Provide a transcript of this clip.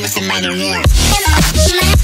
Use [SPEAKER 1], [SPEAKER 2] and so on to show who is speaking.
[SPEAKER 1] with the matter war.